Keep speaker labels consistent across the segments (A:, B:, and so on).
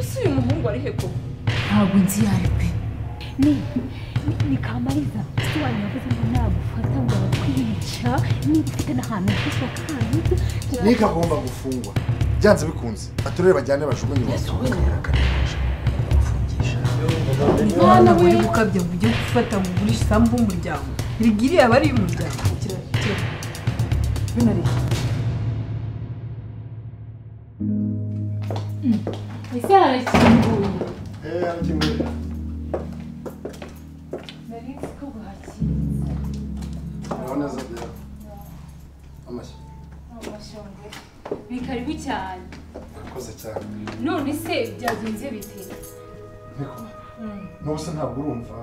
A: ese uyu muhungu ari he koko
B: ntabwo nzi iyo ari pe
C: ni ni- kamariza ese wanyu yavuze ngo nagufata ngo arakwica niba ufite n'ahantu kandi
D: Nick agomba gufungwa byanze bikunze baturere bajyane bajugunye
A: mwana we.
B: Uri gukabya ngo ujye gufata ngo ugurishe isambu y'umuryango rigiriye aba ari iy'umuryango kira kira. Binari
A: ese arakinguye
D: Eh, arakinguye.
A: nari nzi ko bwakinze
D: Urabona neza bya amashyi
A: amashongwe ni karibu cyane
D: urakoze cyane
A: none se byagenze bite
D: niko n'ubu se ntabwo urumva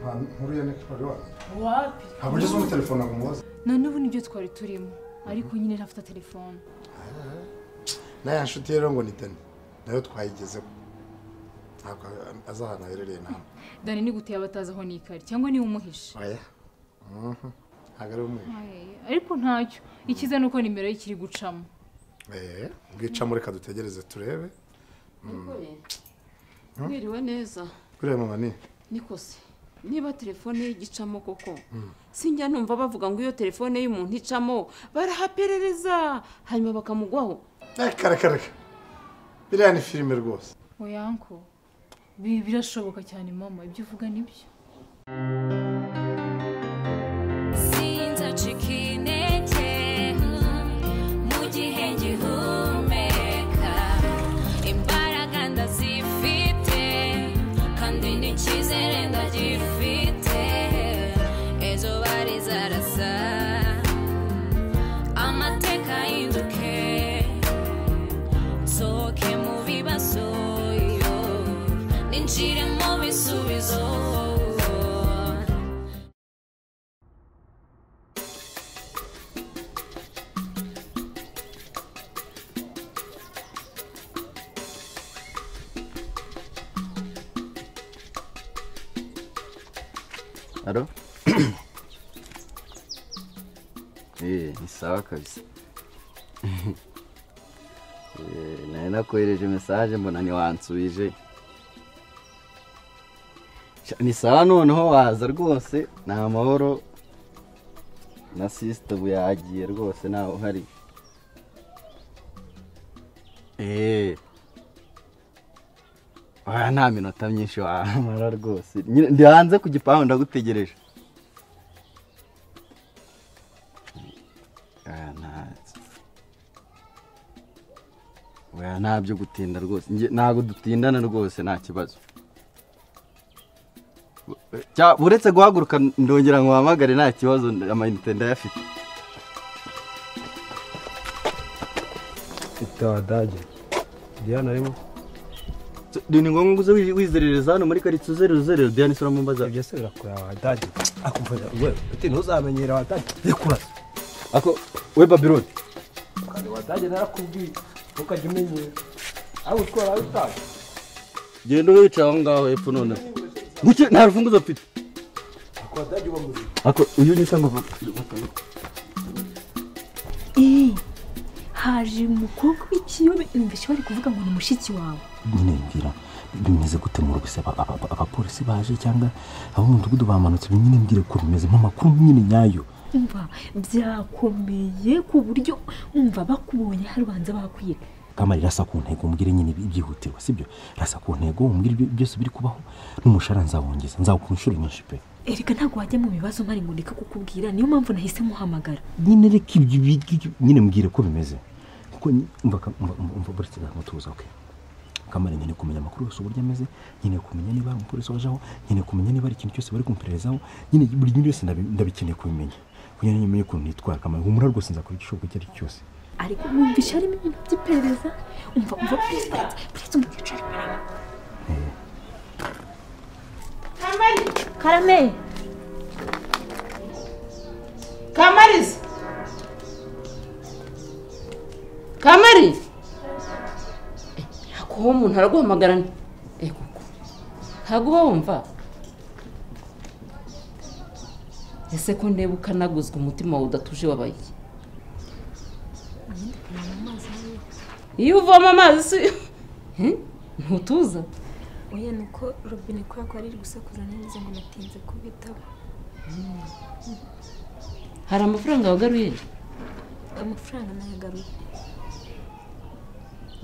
D: nta nkuru ya Nick wari
A: wapi
D: ntabwo ugeze muri telefone ngo umubaze
A: na n'ubu ni byo twari turimo ariko nyine ntafite telefone
D: n'aya nshuti rero ngo ni Dani na yo twayigezeho ntabwo azi ahantu aherereye nawe
A: dani ni gute yaba atazi aho nikari cyangwa niba umuhishe
D: oya. Ntabwo ari umwe
A: Ay, ariko ntacyo icyiza ni uko nimero ye ikiri gucamo
D: eh bwicamo reka dutegereze turebe
E: mwiriwe neza
D: kuriya mama ni
E: niko se niba telefone ye igicamo koko sinjya numva bavuga ngo iyo telefone y'umuntu icamo barahaperereza hanyuma bakamugwaho
D: reka reka reka biriya ni filime rwose.
A: Oyanko Bi- birashoboka cyane mama. Ibyo uvuga
F: ni byo sinzacika
G: Alo? Eh, ni sawa kabisa. Nari nakohereje message mbona ntiwansubije. Ni sawa noneho waza rwose ni amahoro na sisita ubu yagiye rwose ntawe uhari. Eh. Nta minota myinshi wamara rwose. Ndi hanze ku gipangu ndagutegereje. Nta byo gutinda rwose. Ntabwo dutindana rwose nta kibazo. Uretse guhaguruka ndongera ngo uhamagare nta kibazo amayinite ndayafite.
H: itawadage diana arimo
G: Ni ngombwa ngo uze wi- wizerereza hano muri karitsiye uzerera uzerera Diane isura mu mbaza.
H: ibyo se birakureba wadage akumva we uti ntuzamenyera wadage rekurasa
G: Ako we Babylon.
H: kandi wadage narakubwiye. Ntukajya umenyera aho utwara aho utaje
G: Genda wicaye aho ngaho hepfo none. Guke nta rufunguzo mfite.
H: ako wadage uba muzima
G: Ako uyu ni cyangwa
C: haje umukobwa w'ikiyobe mbese bari kuvuga ngo ni mushiki wawe.
I: Nyine bimeze gute mu rugo se? Aba- aba- aba- abapolisi baje cyangwa abo mu mudugudu bamanutse? Nyine mbwire ko bimeze mu makuru nyine nyayo.
C: Umva byakomeye ku buryo umva bakubonye harubanza bakwiga
I: kamari rasa ku ntego umbwire nyine ibyihutirwa sibyo? Rasa ku ntego umbwire byose biri kubaho. N'umushahara nzawongeza nzawukura inshuro nyinshi pe.
C: Erega ntabwo wajya mu bibazo mpari ngo ndeke kukubwira niyo mpamvu nahise muhamagara.
I: Nyine reka ibyo ibyo- nyine mbwire ko bimeze? Kuko umva ka- umva umva- umva buretse gamutuza okay kamari nkeneye kumenya amakuru yose uburyo ameze nkeneye kumenya niba hari umupolisi waje aho nkeneye kumenya niba hari ikintu cyose bari kumupererezaho nyine buri kintu cyose ndabi- ndabikeneye kubimenya. Kugira ngo nyine ukuntu nitwara kamari humura rwose nzakora igishoboka icyo ari cyo cyose.
C: Ariko wumvishe harimo ibintu by'iperereza? Umva umva perezida perezida umwicara karame
E: kamariza kamari. Kuba umuntu araguhamagara ni- Eh, koko. Wumva. Ese ko ndeba ukanaguzwa umutima wawe udatuje wabaye? Iyo uvoma amazi si Eh? ntutuza
J: oya ni uko robine kubera ko ari gusakuza neza ngo natinze kubitaba.
E: Hari amafaranga wagaruye?
J: Amafaranga nayagaruye.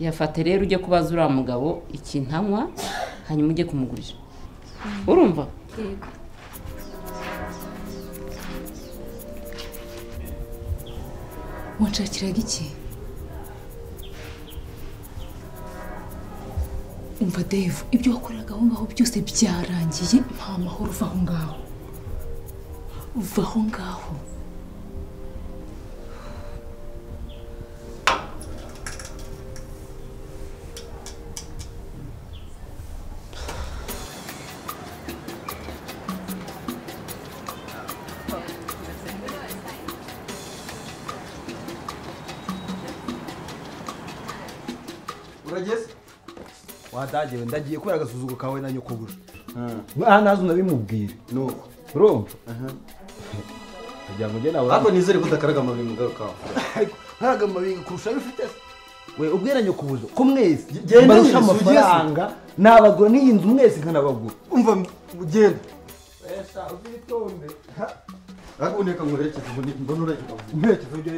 E: Yafate rero ujye kubaza uriya mugabo ikintu anywa hanyuma ujye kumugurira. Urumva?
J: Yego.
A: Wanshakiraga iki? Umva dave ibyo wakoreraga aho ngaho byose byarangiye. Nta mahoro uva aho ngaho. Uva aho ngaho.
H: Urageze? Wadagiwe ndagiye kubera agasuzugo kawe na nyokoguru aha na zo ndabimubwira
G: nuko.
H: Urumva kugira ngo njye nawe
G: ariko nizere ko udakaraga amabingo ngarukaho
H: nkaraga amabingo kurusha ayo ufite se. We ubwira nyokobuzo ko mwese
G: Genda
H: mbarusha amafaranga nabagura n'iyi nzu mwese nkanabagura.
G: Umva ugenda
H: esa uzitonde
G: ariko uneka ngo ni- mbona ureka
H: mperekeza ujya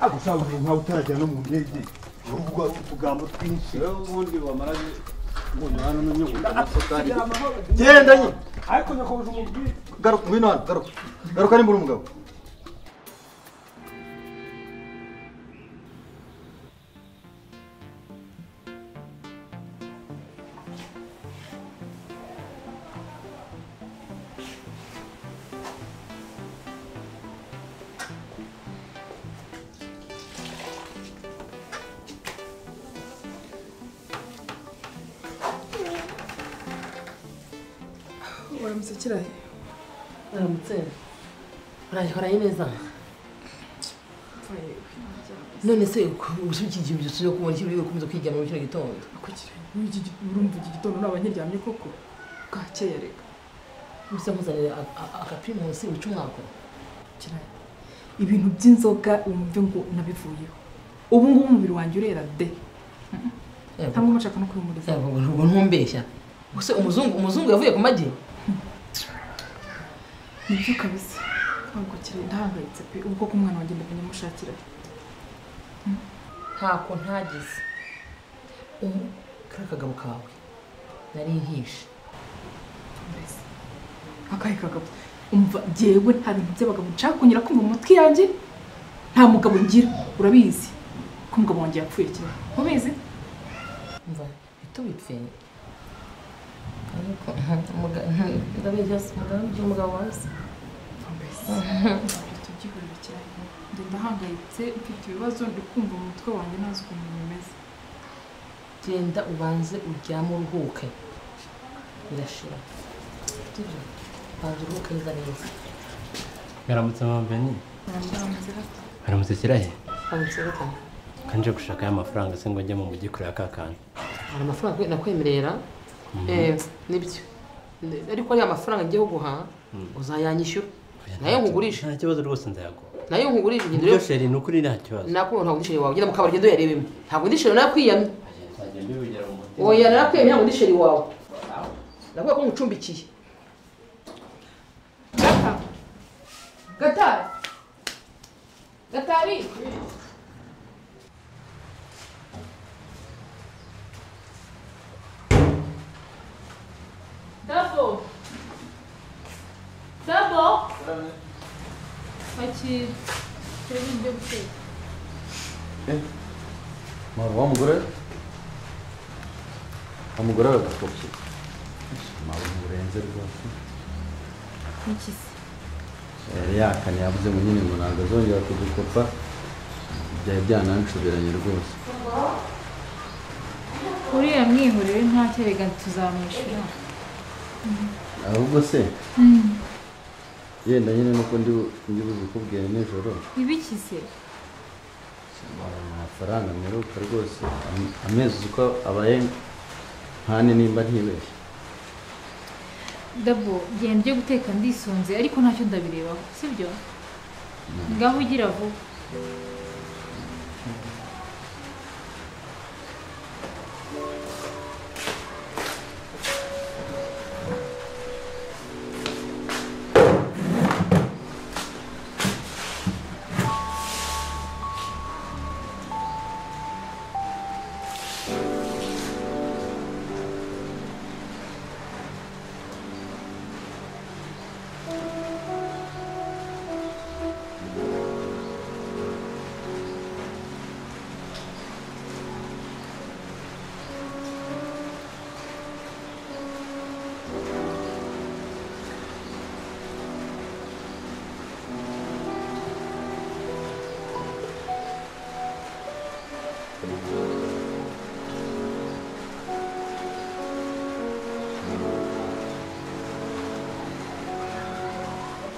H: ako ushaka nkawe utaragera no mu ndege. Uvuga utugambo twinshi
G: ubundi wamara umunyu hano n'unyuguta amasukari genda nyine garuka ngwino hano garuka. Garuka nimbura umugabo
B: waramutse kirahe?
K: Uramutse urayihoranye neza? None se ubushye iki gihe cyo kubona iki uri gukomeza kwigira muri kino gitondo?
B: Urumva iki gitondo naba nkiryamye koko? Bwakeye reka
K: gusa nkuzanira agapirimusi wica umwaka.
B: Ibintu by'inzoga wumve ngo nabivuyeho. Ubu ngubu umubiri wanjye urera de. Ntabwo bashaka no kubimuriza
K: ubwo ntumbeshya. Gusa umuzungu umuzungu yavuye ku magi?
B: Ni byo kabisa ntabwo kiri ndahangayitse pe ubwo ko umwana wanjye ndamenya mushakira
K: ntako ntagize. Ubu kariya kagabo kawe nari
B: mbese. Akahe kagabo? Umva jyewe nta bintu by'abagabo nshaka kunyura kumva mu matwi yanjye? Nta mugabo ngira. Urabizi ko umugabo wanjye yapfuye kera. Ntubizi
K: umva bitubipfe ariko ndabeshya se umugabo umugabo wawe se
B: tubyihurire cyane ndahangayitse mfite ibibazo kumva mu mutwe wanjye ntazi ukuntu bimeze.
K: Genda ubanze uryame uruhuke. Birashira. Banza uruhuke neza neza.
L: Mwaramutse
B: gato
L: mwaramutse kirahe
K: banza gatanu
L: kanje gushaka ya mafaranga se ngo njye mu mujyi kureba ka kantu
K: hari amafaranga nakwemerera. Ni byo. Ne- ariko ariya mafaranga ngiye kuguha uzayanyishyura. Nayo nkugurisha
L: nta kibazo rwose ndayaguha.
K: Nayo nkugurisha ngendo rero
L: sheri ni ukuri nta kibazo.
K: Nakubona ntabwo ndisheri wawe. Genda mu kabari genda uyarebemo ntabwo ndisheri nakwiyamye oya narakwiyamye ntabwo ndisheri wawe. Ndavuga ko ngucumbikiye gata. Gatari gatari.
A: Dabo! Dabo! Akira. Turi ibyo guteka.
G: Mara wa mugore wa mugore aragakopye mawe murenze rwose
A: Iki se?
G: yari yakane yavuze ngo nyine ngo ntabwo azongera kudukopa byari byananshobiranye rwose
A: Uriya mwihorere ntacyo rega tuzamwishyura.
G: Ahubwo se? Yenda nyine nuko ndi bu- ndi bubikubwire nijoro.
A: Ibiki se?
G: amafaranga mperuka rwose. Am- amezi uko abaye nkane nimba ntibeshye.
A: Dabo, genda ujye guteka ndisonze ariko ntacyo ndabirebaho, sibyo? Ngaho ugira vuba.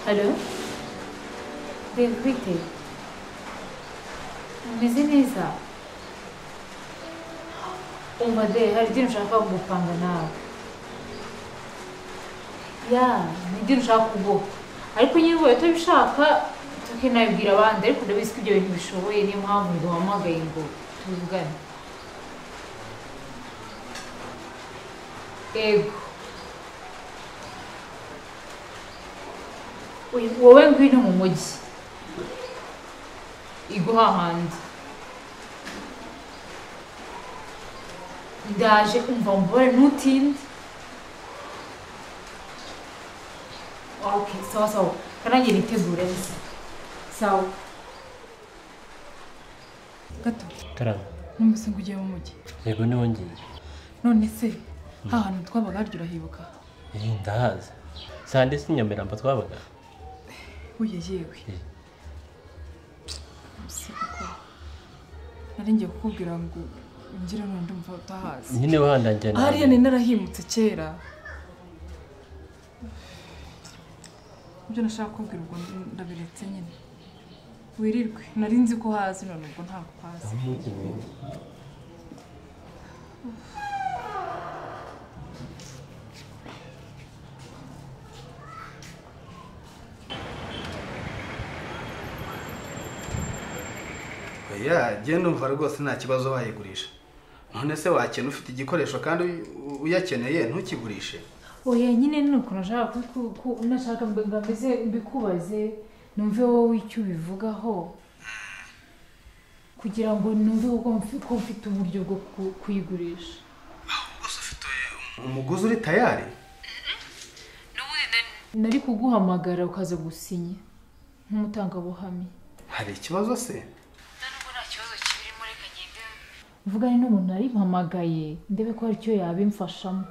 A: Halo reba bite umeze neza umva de hari idini ushaka gupanga nawe ya ni idini ushaka kuguha ariko nyine ubaye utabishaka tukinabibwira abandi ariko ndabizi ko ibyo bintu bishoboye niyo mpamvu nguhamagaye ngo tuvugane ego wowe ngwino mu mujyi. Iguha handi ndaje umva mbore ntutinde ok sawa sawa. Kanange nitegure neza sawa.
B: Gato.
L: Karama
B: numvise ngo ugiye mu mujyi.
L: Yego ni ho ngiye.
B: None se ha hantu twabaga harya urahibuka
L: Eh, ndahazi sande si nyamirambo twabaga.
B: Yewe si kuko nari ngiye kukubwira ngo ngire n'undi ndumva utahazi
L: nyine wahandangira
B: hariya ni narahimutse kera ibyo nashaka kubwira ubwo ndabiretse nyine wirirwe nari nzi ko hazi none ubwo ntabwo hazi
M: oya njye numva rwose nta kibazo wayigurisha. None se wakena ufite igikoresho kandi uy- uyakeneye ntukigurishe.
A: Oya nyine ni ukuntu nashaka nashaka ngo mbese mbikubaze numve wowe icyo ubivugaho. Kugira ngo numve ko mfi- ko mfite uburyo bwo ku- kuyigurisha.
M: Umuguzi uri tayari?
A: Nari kuguhamagara ukaza gusinya nk'umutangabuhamya.
M: Hari ikibazo se?
A: Mvugane n'umuntu nari mpamagaye ndebe ko hari icyo yabimfashamo.